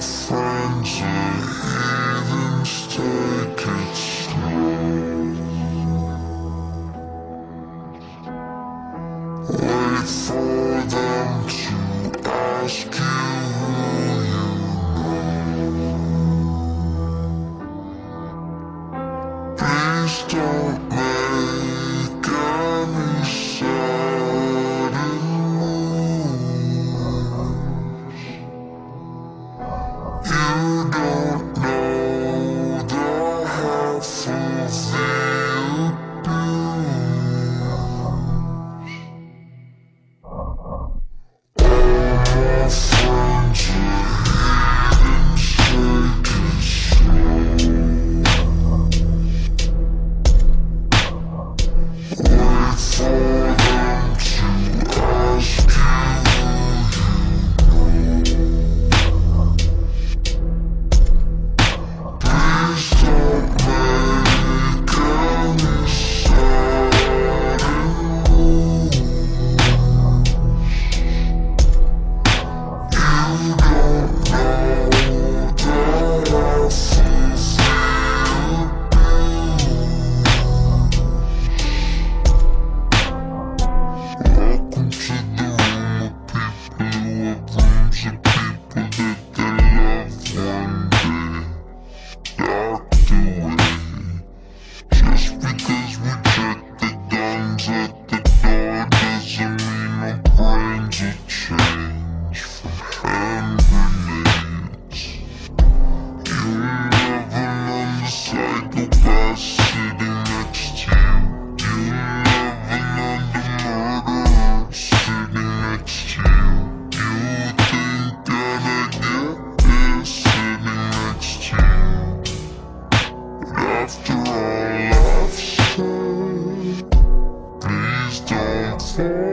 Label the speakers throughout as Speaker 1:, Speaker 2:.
Speaker 1: friends are even slow. Wait for them to ask you who you know. Please don't. ser.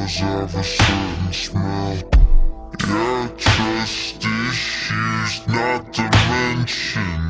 Speaker 1: nose of a certain smell. Yeah, just issues not to mention.